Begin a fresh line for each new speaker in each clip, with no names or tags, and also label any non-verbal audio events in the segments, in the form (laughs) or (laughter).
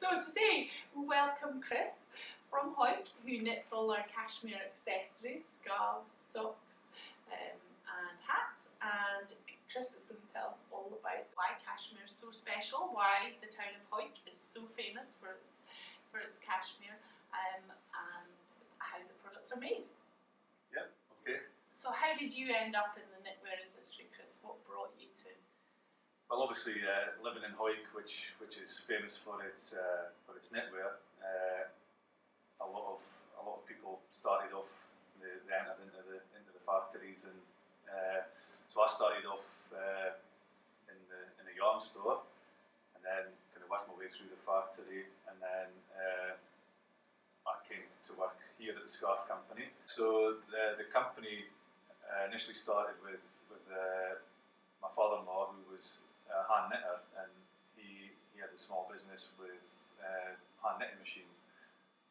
so today we welcome Chris from Hawick, who knits all our cashmere accessories, scarves, socks, um, and hats. And Chris is going to tell us all about why cashmere is so special, why the town of Hawick is so famous for its for its cashmere, um, and how the products are made.
Yeah. Okay.
So, how did you end up in the knitwear industry, Chris? What brought you
Well, obviously, uh, living in Hawick, which which is famous for its uh, for its knitwear, uh, a lot of a lot of people started off they, they entered into the into the factories, and uh, so I started off uh, in the in a yarn store, and then kind of worked my way through the factory, and then uh, I came to work here at the Scarf Company. So the the company initially started with with my father-in-law, who was a hand knitter, and he, he had a small business with uh, hand knitting machines,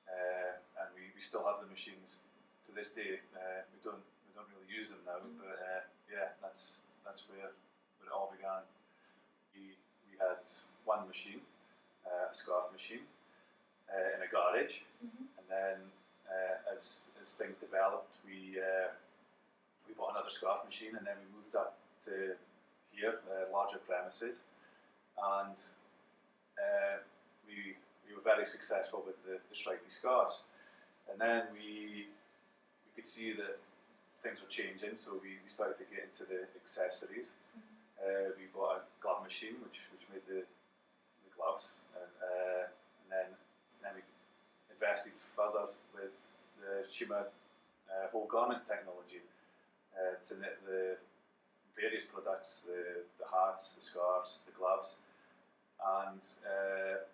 uh, and we, we still have the machines to this day. Uh, we don't we don't really use them now, but uh, yeah, that's that's where where it all began. We we had one machine, uh, a scarf machine, uh, in a garage, and then uh, as as things developed, we uh, we bought another scarf machine, and then we moved up to uh, larger premises, and uh, we we were very successful with the, the stripy scarves, and then we we could see that things were changing, so we, we started to get into the accessories. Uh, we bought a glove machine, which which made the the gloves, and, uh, and then then we invested further with the Shima uh, whole garment technology uh, to knit the various products, the, the hats, the scarves, the gloves, and uh,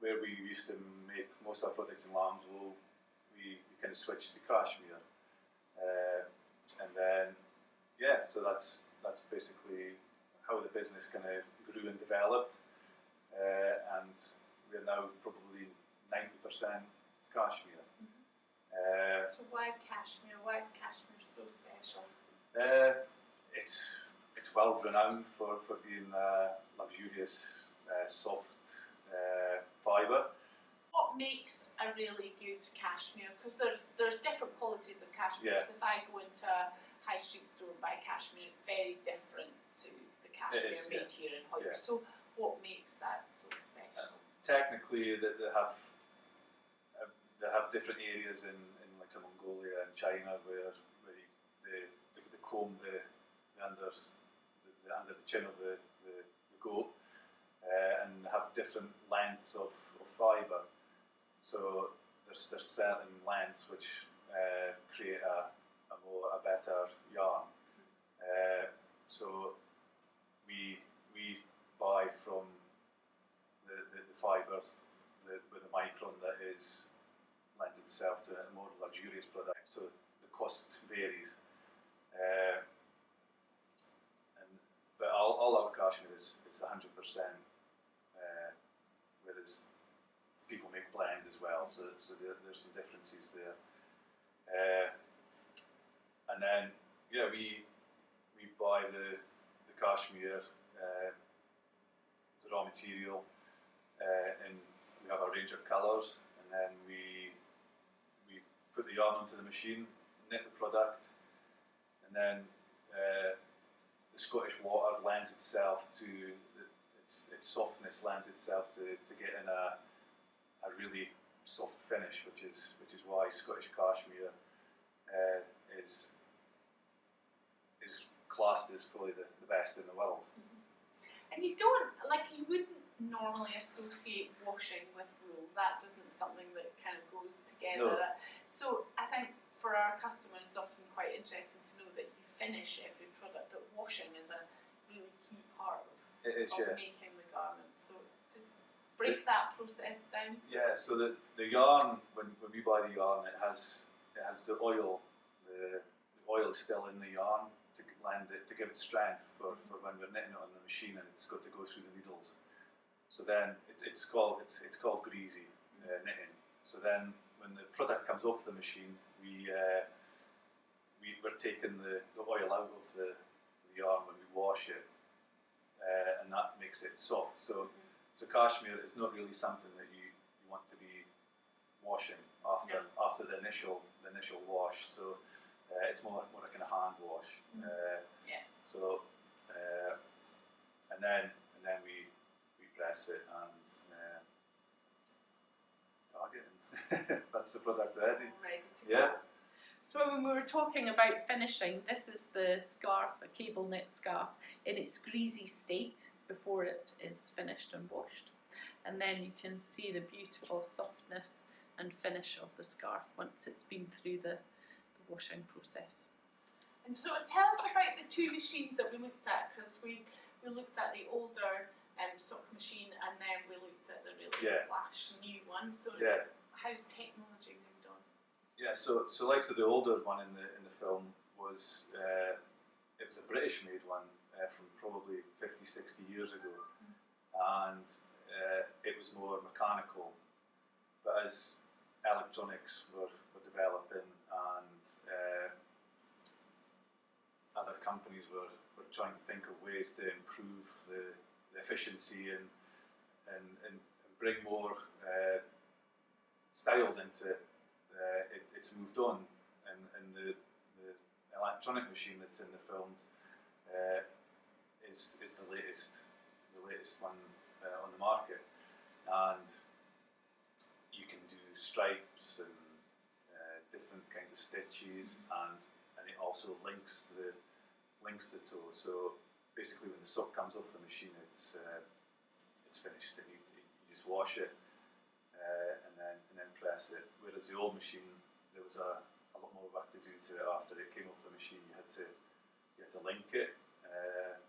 where we used to make most of our products in lamb's wool, we, we kind of switched to cashmere, uh, and then yeah, so that's that's basically how the business kind of grew and developed, uh, and we're now probably ninety percent cashmere. Uh,
so why cashmere? Why is cashmere so special?
Uh, it's it's well renowned for, for being uh, luxurious, uh, soft uh, fibre.
What makes a really good cashmere? Because there's there's different qualities of cashmere.
Yeah.
So if I go into a high street store and buy cashmere, it's very different to the cashmere
is,
made here in Hawick.
Yeah.
So what makes that so special?
Technically, they, they have uh, they have different areas in, in like Mongolia and China where where you, they, they, they comb the, the under the, under the chin of the, the, the goat uh, and have different lengths of, of fibre. So there's there's certain lengths which uh, create a, a more a better yarn. Uh, so we we buy from the, the, the fibre with a micron that is lends itself to a more luxurious product. So the cost varies. Uh, all, our cashmere is is hundred percent, uh, whereas people make blends as well. So so there, there's some differences there. Uh, and then yeah, we we buy the the cashmere, uh, the raw material, uh, and we have a range of colours, and then we we put the yarn onto the machine, knit the product, and then uh, the Scottish water lends itself to its its softness lends itself to, to get in a a really soft finish, which is which is why Scottish cashmere uh, is is classed as probably the, the best in the world.
And you don't like you wouldn't normally associate washing with wool. That isn't something that kind of goes together.
No.
So I think for our customers, it's often quite interesting to know that you finish every product. That washing is a really key part of,
It is,
of
yeah.
making the garment. So just break that process down. So
Yeah, so the, the yarn when, when we buy the yarn, it has it has the oil. The, the oil is still in the yarn to lend it to give it strength for, for when we're knitting it on the machine, and it's got to go through the needles. So then it, it's called it's, it's called greasy uh, knitting. So then when the product comes off the machine, we uh, we we're taking the, the oil out of the, the yarn when we wash it, uh, and that makes it soft. So so cashmere is not really something that you, want to be washing after after the initial the initial wash. So uh, it's more more like a hand wash.
Mm.
Uh,
Yeah.
So uh, and then and then we we press it and uh, target. and (laughs) That's the product ready.
Ready to
Yeah.
go. So when we were talking about finishing, this is the scarf, a cable knit scarf, in its greasy state before it is finished and washed. And then you can see the beautiful softness and finish of the scarf once it's been through the, the washing process. And so tell us about the two machines that we looked at, because we, we looked at the older um, sock machine and then we looked at the really
Yeah.
flash new one. So
Yeah.
how's technology moved on?
Yeah, so so like so the older one in the in the film was uh, it was a British made one uh, from probably 50, 60 years ago, and uh, it was more mechanical. But as electronics were, were developing and uh, other companies were, were trying to think of ways to improve the, the efficiency and, and, and bring more uh, styles into it, uh, it, it's moved on, and, and the, the electronic machine that's in the film uh, is is the latest, the latest one uh, on the market, and you can do stripes and uh, different kinds of stitches, and and it also links the links the toe. So basically, when the sock comes off the machine, it's it's finished, and you, you just wash it uh, and then and then press it. Whereas the old machine, there was a, a lot more work to do to it after it came off the machine. You had to you had to link it, uh,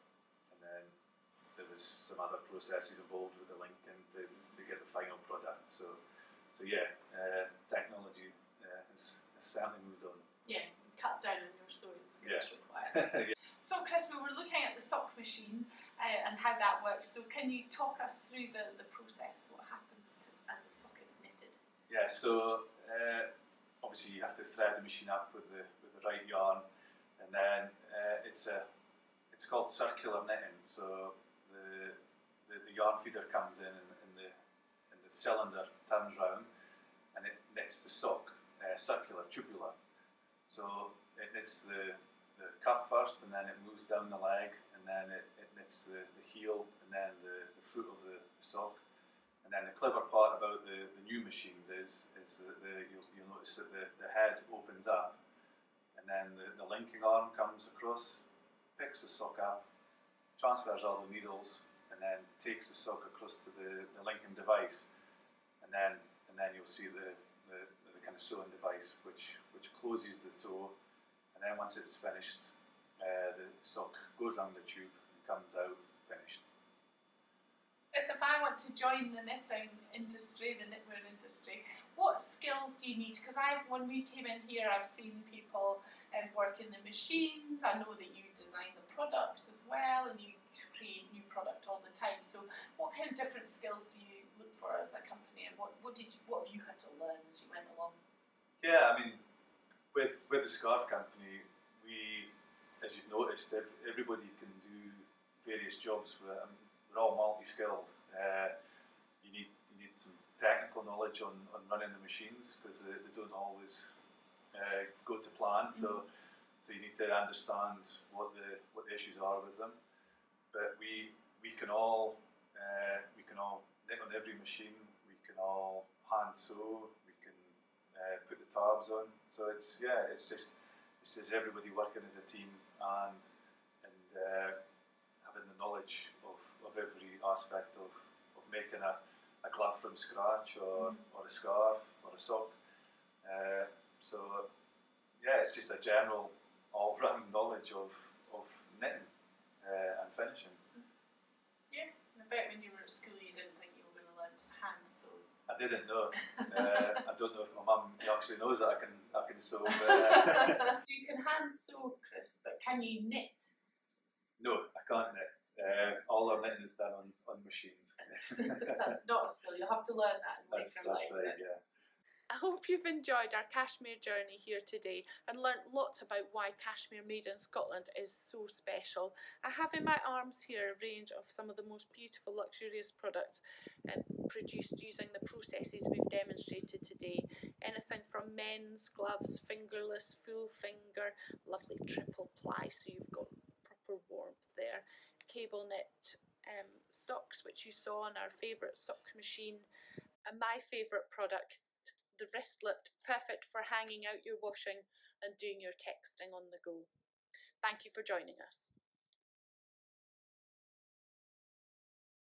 and then there was some other processes involved with the linking to, to get the final product. So so yeah, uh, technology uh, has, has certainly moved on.
Yeah, cut down on your sewing skills
Yeah.
required. (laughs) So, Chris, we were looking at the sock machine uh, and how that works. So, can you talk us through the, the process? What happens to, as a sock?
Yeah, so uh, obviously you have to thread the machine up with the with the right yarn, and then uh, it's a it's called circular knitting. So the the, the yarn feeder comes in and, and the and the cylinder turns round, and it knits the sock uh, circular tubular. So it knits the the cuff first, and then it moves down the leg, and then it, it knits the, the heel, and then the, the foot of the, the sock. And then the clever part about the, the new machines is is that the, you'll, you'll notice that the, the head opens up, and then the, the linking arm comes across, picks the sock up, transfers all the needles, and then takes the sock across to the, the linking device, and then and then you'll see the, the, the kind of sewing device which which closes the toe, and then once it's finished, uh, the sock goes around the tube and comes out finished.
Chris, if I want to join the knitting industry, the knitwear industry, what skills do you need? Because I've, when we came in here, I've seen people um, work in the machines. I know that you design the product as well, and you create new product all the time. So, what kind of different skills do you look for as a company, and what, what did you, what have you had to learn as you went along?
Yeah, I mean, with with the scarf company, we, as you've noticed, everybody can do various jobs. We're, um, we're all multi-skilled. Uh, you need you need some technical knowledge on, on running the machines because they, they don't always uh, go to plan. So so you need to understand what the what the issues are with them. But we we can all uh, we can all knit on every machine. We can all hand sew. We can uh, put the tabs on. So it's yeah, it's just it's just everybody working as a team and uh, having the knowledge of, of every aspect of, of making a, a glove from scratch or, or a scarf or a sock. Uh, so yeah, it's just a general all round (laughs) knowledge of, of knitting uh, and finishing.
Yeah, and I bet when you were at school, you didn't think you were going to learn to hand sew.
I didn't know. (laughs) Uh, I don't know if my mum actually knows that I can I can sew. But, uh, (laughs)
you can hand sew, Chris, but can you knit?
no, I can't knit. Uh, all our knitting is done on, on machines. (laughs)
that's not a skill. You'll have to learn that in
that's
later
that's
life.
right. Yeah.
I hope you've enjoyed our cashmere journey here today and learnt lots about why cashmere made in Scotland is so special. I have in my arms here a range of some of the most beautiful luxurious products um, produced using the processes we've demonstrated today. Anything from men's gloves, fingerless, full finger, lovely triple ply so you've got proper warmth there, cable knit um, socks which you saw on our favourite sock machine and my favourite product the wristlet, perfect for hanging out your washing and doing your texting on the go. Thank you for joining us.